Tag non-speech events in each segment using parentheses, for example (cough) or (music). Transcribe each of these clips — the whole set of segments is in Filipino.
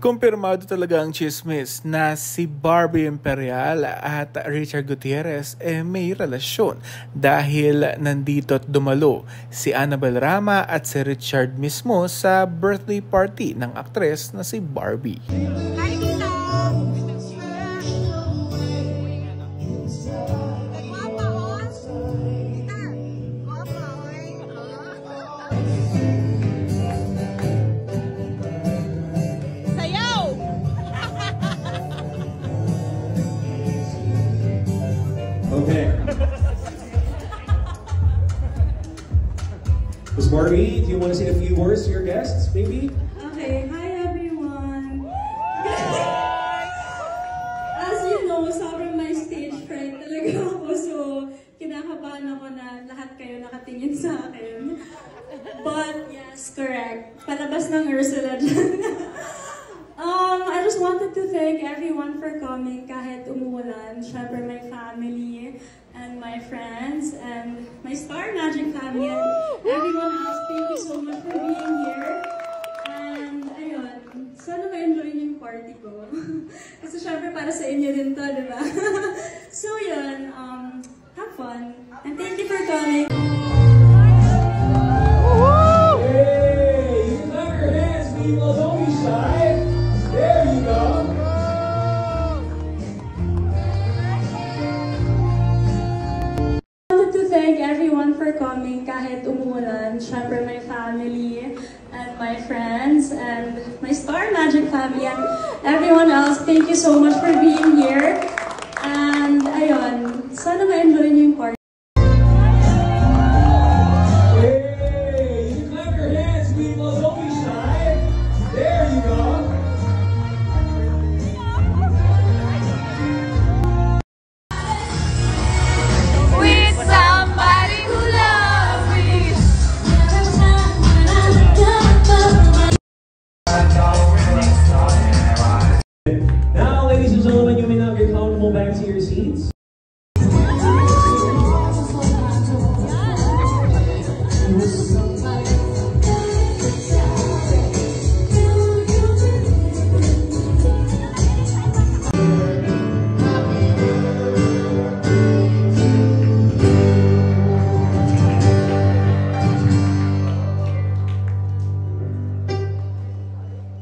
Kumpirmado talaga ang chismis na si Barbie Imperial at Richard Gutierrez eh may relasyon dahil nandito at dumalo si Annabel Rama at si Richard mismo sa birthday party ng aktres na si Barbie. (laughs) Okay. Ms. Barbie, do you want to say a few words to your guests, maybe? Okay, hi everyone! As you know, sobrang may stage fright talaga (laughs) ako, so kinakabahan ako na lahat kayo nakatingin sa akin. But yes, correct. Palabas ng Ursula dyan. (laughs) um, I just wanted to thank everyone for coming kahit umuulan. Siyempre, my my friends and my Star Magic family and everyone else. Thank you so much for being here. And ayun, sana ma-enjoy niyo yung party ko. (laughs) Kasi syempre para sa inyo din to, di ba? (laughs) so yun, um, thank everyone for coming kahit umuulan. Syempre, my family and my friends and my Star Magic family and everyone else. Thank you so much for being here. And ayun,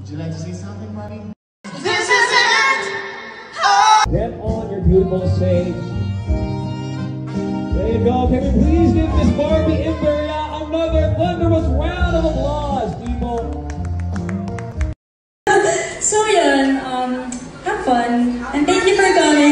Would you like to say something, buddy? This is it. Get on your beautiful stage. There you go. Can we please give Miss Barbie Imperia another thunderous round of applause, people? So yun, um, have fun. And thank you for coming. Thank you!